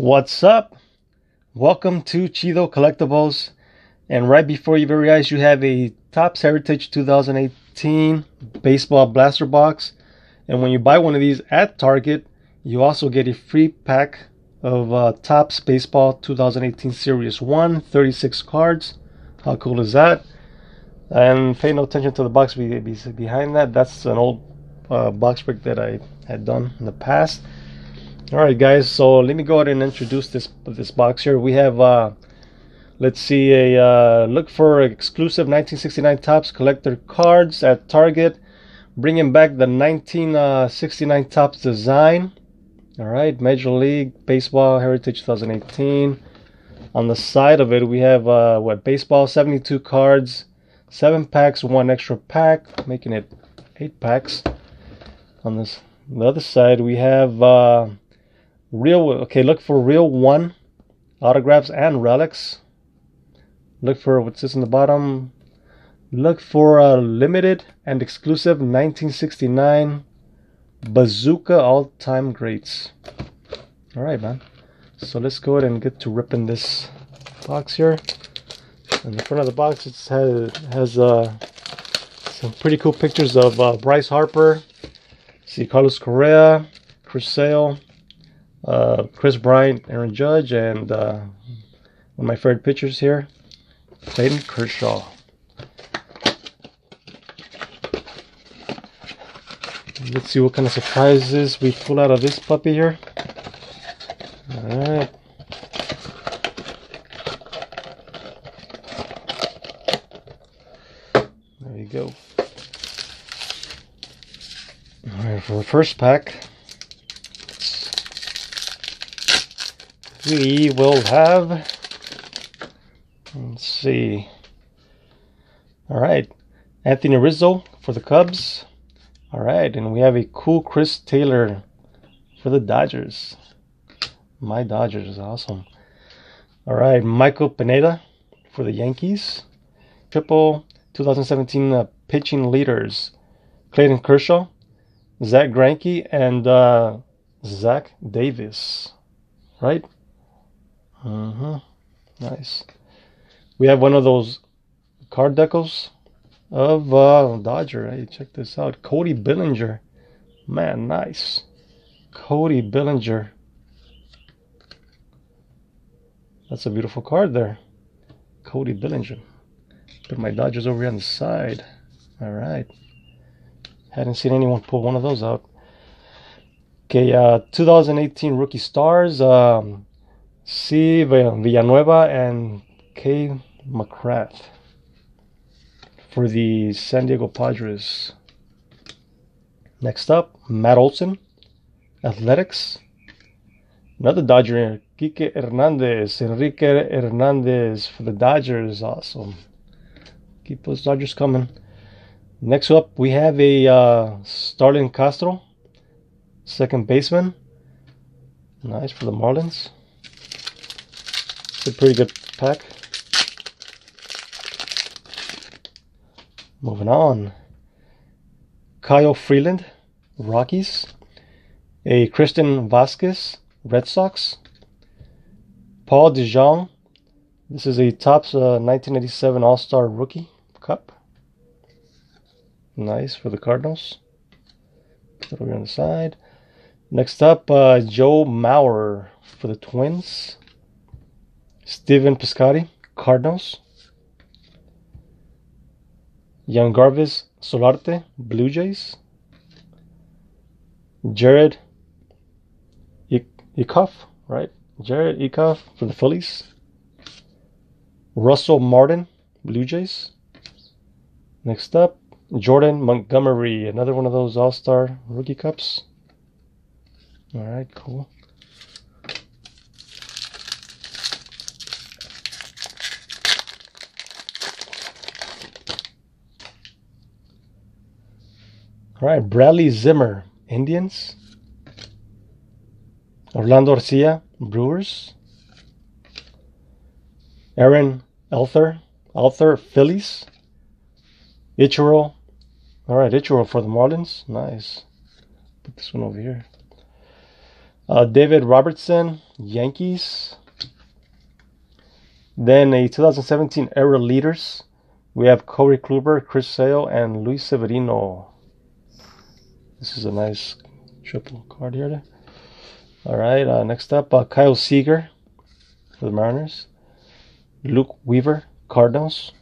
What's up? Welcome to Chido Collectibles. And right before your very eyes, you have a Topps Heritage 2018 baseball blaster box. And when you buy one of these at Target, you also get a free pack of uh, Topps Baseball 2018 Series 1, 36 cards. How cool is that? And pay no attention to the box behind that. That's an old uh, box break that I had done in the past. All right, guys. So let me go ahead and introduce this this box here. We have, uh, let's see, a uh, look for exclusive 1969 Topps collector cards at Target, bringing back the 1969 Topps design. All right, Major League Baseball Heritage 2018. On the side of it, we have uh, what baseball 72 cards, seven packs, one extra pack, making it eight packs. On this the other side, we have. Uh, Real, okay, look for real one autographs and relics. Look for what's this in the bottom. Look for a limited and exclusive 1969 Bazooka all-time greats. All right, man. So let's go ahead and get to ripping this box here. In the front of the box, it has, has uh, some pretty cool pictures of uh, Bryce Harper. See Carlos Correa, Chris Sale, uh, Kris Bryant, Aaron Judge, and uh, one of my favorite pitchers here, Clayton Kershaw. Let's see what kind of surprises we pull out of this puppy here. Alright. There you go. Alright, for the first pack, we will have, let's see, all right, Anthony Rizzo for the Cubs. All right, and we have a cool Chris Taylor for the Dodgers. My Dodgers is awesome. All right, Michael Pineda for the Yankees. Triple 2017 uh, pitching leaders Clayton Kershaw, Zack Greinke, and uh, Zach Davis. Right? Uh-huh. Nice. We have one of those card decals of uh, Dodger. Hey, check this out. Cody Bellinger. Man, nice. Cody Bellinger. That's a beautiful card there. Cody Bellinger. Put my Dodgers over here on the side. All right. Hadn't seen anyone pull one of those out. Okay, uh, 2018 Rookie Stars. Um, C. Villanueva and K. McGrath for the San Diego Padres. Next up, Matt Olson, Athletics. Another Dodger, Kike Hernandez, Enrique Hernandez for the Dodgers. Awesome. Keep those Dodgers coming. Next up, we have a uh, Starlin Castro, second baseman. Nice for the Marlins a pretty good pack. Moving on. Kyle Freeland, Rockies. A Christian Vasquez, Red Sox. Paul DeJong. This is a Topps uh, 1987 All-Star Rookie Cup. Nice for the Cardinals. Put it over on the side. Next up, uh, Joe Mauer for the Twins. Stephen Piscotty, Cardinals. Yangervis Solarte, Blue Jays. Jared Eickhoff, right? Jared Eickhoff for the Phillies. Russell Martin, Blue Jays. Next up, Jordan Montgomery, another one of those All Star Rookie Cups. All right, cool. All right, Bradley Zimmer, Indians. Orlando Arcia, Brewers. Aaron Altherr, Altherr, Phillies. Ichiro. All right, Ichiro for the Marlins. Nice. Put this one over here. Uh, David Robertson, Yankees. Then a 2017 Era Leaders. We have Corey Kluber, Chris Sale, and Luis Severino. This is a nice triple card here. All right, uh, next up, uh, Kyle Seager for the Mariners. Luke Weaver, Cardinals.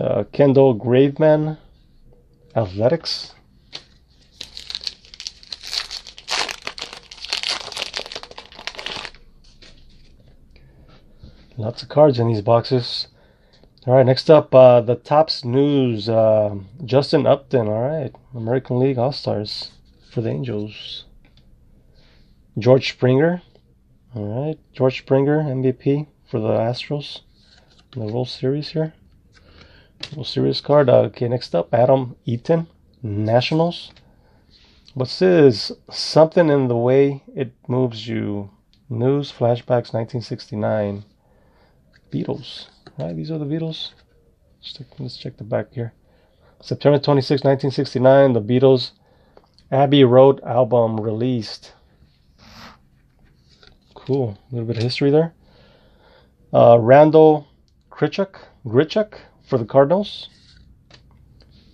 Uh, Kendall Graveman, Athletics. Lots of cards in these boxes. All right, next up, uh, the Topps News. Uh, Justin Upton, all right. American League All Stars for the Angels. George Springer, all right. George Springer, MVP for the Astros in the World Series here. World Series card. Uh, okay, next up, Adam Eaton, Nationals. What's this? Something in the way it moves you. News flashbacks 1969. Beatles. Right, these are the Beatles. Let's check, let's check the back here. September 26, 1969, the Beatles Abbey Road album released. Cool. A little bit of history there. Uh, Randall Grichuk, Grichuk for the Cardinals.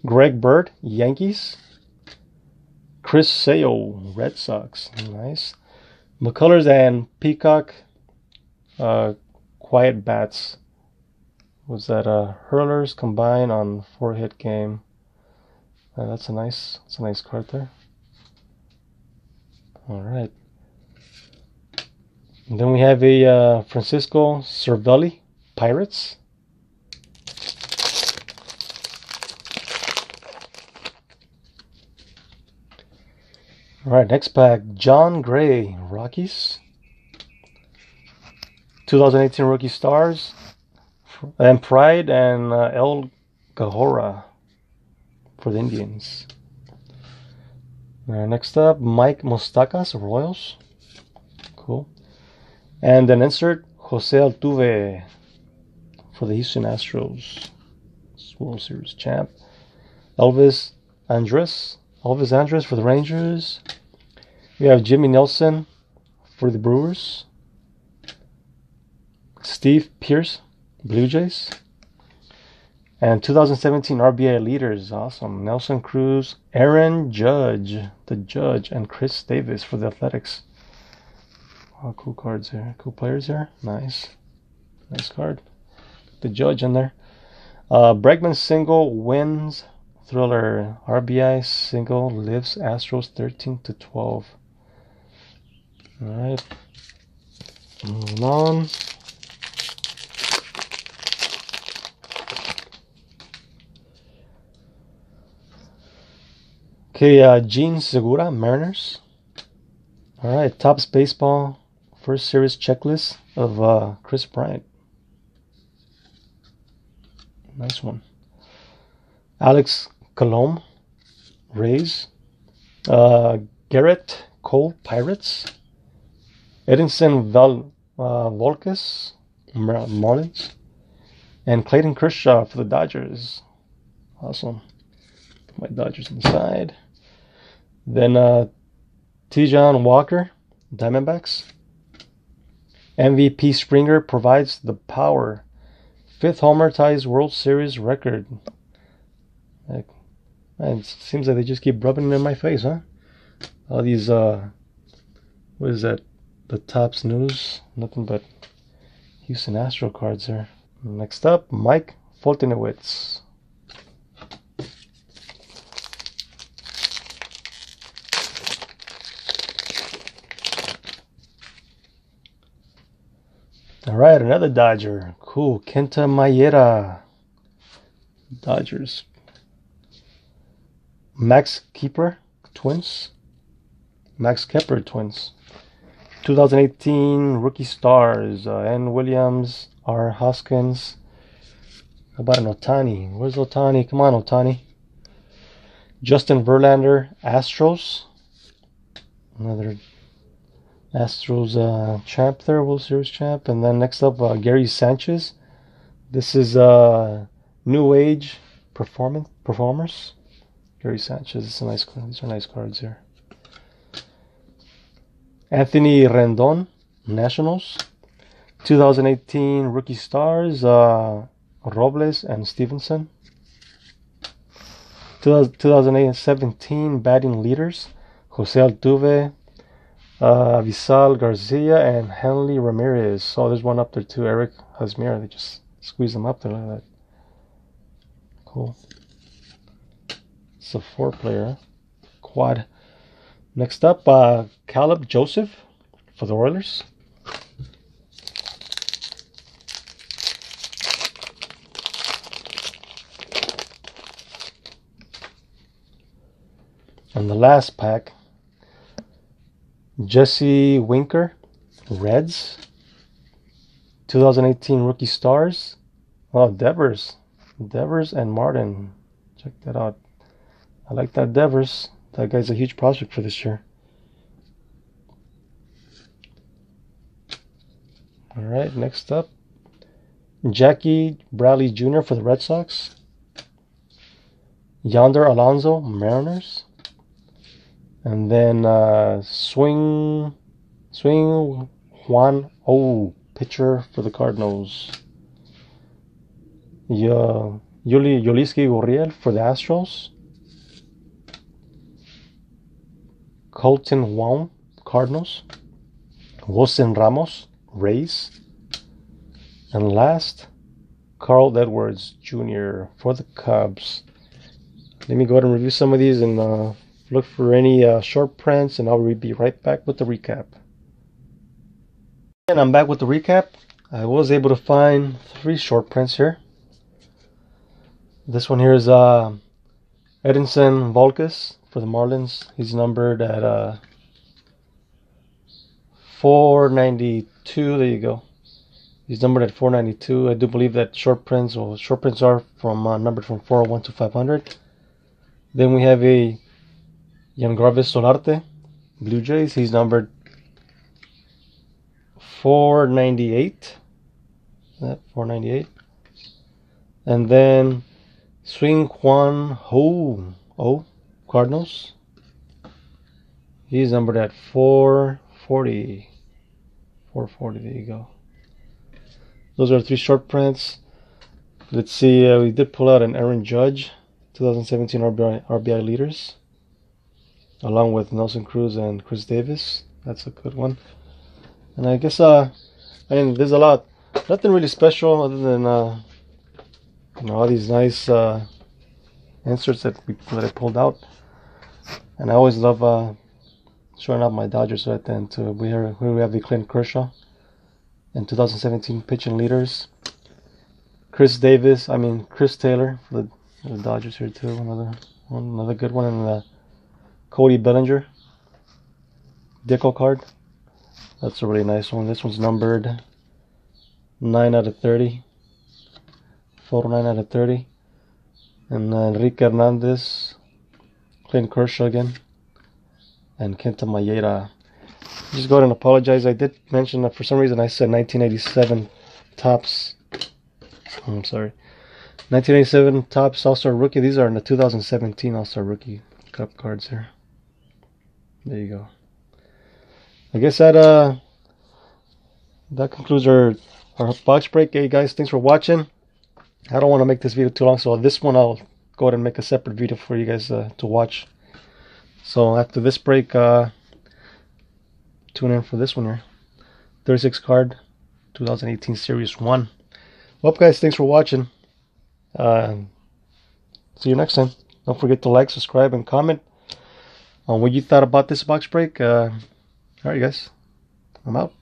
Greg Bird, Yankees. Chris Sale, Red Sox. Nice. McCullers and Peacock, uh, Quiet Bats. Was that uh, hurlers combine on four hit game? Uh, that's a nice, that's a nice card there. All right. And then we have a uh, Francisco Cervelli, Pirates. All right, next pack, Jon Gray, Rockies. 2018 Rookie Stars, and Pride and uh, El Gahora for the Indians. Next up, Mike Moustakas, Royals. Cool. And then insert Jose Altuve for the Houston Astros. World Series champ. Elvis Andrus. Elvis Andrus for the Rangers. We have Jimmy Nelson for the Brewers. Steve Pearce, Blue Jays. And 2017 RBI leaders, awesome. Nelson Cruz, Aaron Judge, the Judge, and Chris Davis for the Athletics. Cool cards here. Cool players here. Nice. Nice card. The Judge in there. Uh, Bregman single wins. Thriller RBI single lives Astros 13 to 12. All right. Moving on. Okay, uh, Jean Segura, Mariners. All right, Topps Baseball first series checklist of uh, Kris Bryant. Nice one. Alex Colomé, Rays. Uh, Gerrit Cole, Pirates. Edinson Val, uh, Volquez, Marlins. And Clayton Kershaw for the Dodgers. Awesome. Put my Dodgers inside. Then uh, Taijuan Walker, Diamondbacks. MVP Springer provides the power. Fifth homer ties World Series record. It seems like they just keep rubbing it in my face, huh? All these, uh, what is that? The Topps News? Nothing but Houston Astro cards there. Next up, Mike Foltynewicz. All right, another Dodger. Cool. Kenta Maeda. Dodgers. Max Kepler Twins. Max Kepler Twins. 2018 Rookie Stars. Uh, N. Williams. R. Hoskins. How about an Ohtani? Where's Ohtani? Come on, Ohtani. Justin Verlander. Astros. Another Astros uh, champ there, World Series champ. And then next up, uh, Gary Sanchez. This is uh, New Age performance performers. Gary Sanchez. It's a nice. These are nice cards here. Anthony Rendon, Nationals. 2018 rookie stars, uh, Robles and Stevenson. 2017 batting leaders, Jose Altuve, uh, Visal Garcia, and Henley Ramirez. Oh, there's one up there too, Eric Hosmer. They just squeeze them up there like that. Cool. It's a four player quad. Next up, uh, Caleb Joseph for the Oilers. And the last pack, Jesse Winker, Reds. 2018 Rookie Stars. Oh, Devers. Devers and Martin. Check that out. I like that Devers. That guy's a huge prospect for this year. All right, next up, Jackie Bradley Jr. for the Red Sox. Yonder Alonso, Mariners. And then uh, Swing Swing Juan Oh pitcher for the Cardinals. Yeah, Yuli Yoliski Gurriel for the Astros. Kolten Wong, Cardinals. Wilson Ramos, Rays. And last, Carl Edwards Jr. for the Cubs. Let me go ahead and review some of these and uh, look for any uh, short prints, and I'll be right back with the recap. And I'm back with the recap. I was able to find three short prints here. This one here is uh, Edinson Volquez for the Marlins. He's numbered at uh, 492. There you go. He's numbered at 492. I do believe that short prints, well, short prints are from uh, numbered from 401 to 500. Then we have a Yangervis Solarte, Blue Jays. He's numbered 498. That 498. And then Swing Kwan Ho Oh Cardinals. He's numbered at 440. 440, there you go. Those are three short prints. Let's see, uh, we did pull out an Aaron Judge, 2017 RBI, RBI leaders along with Nelson Cruz and Chris Davis. That's a good one. And I guess uh, I mean there's a lot, nothing really special other than uh, you know all these nice uh, inserts that we that I pulled out. And I always love uh, showing off my Dodgers right then too. We here we have the Clint Kershaw in 2017 pitching leaders. Chris Davis, I mean Chris Taylor for the, the Dodgers here too. Another one, another good one in the Cody Bellinger. Deco card. That's a really nice one. This one's numbered 9 out of 30. Photo 9 out of 30. And Enrique Hernandez. Clint Kershaw again. And Kenta Maeda. Just go ahead and apologize. I did mention that for some reason I said 1987 Topps. I'm sorry. 1987 Topps All-Star Rookie. These are in the 2017 All-Star Rookie Cup cards here. There you go. I guess that uh that concludes our our box break. Hey guys, thanks for watching. I don't want to make this video too long, so this one I'll go ahead and make a separate video for you guys uh, to watch. So after this break, uh, tune in for this one here. 36 card, 2018 Series 1. Well, guys, thanks for watching. Uh, see you next time. Don't forget to like, subscribe, and comment on what you thought about this box break. Uh, all right, guys, I'm out.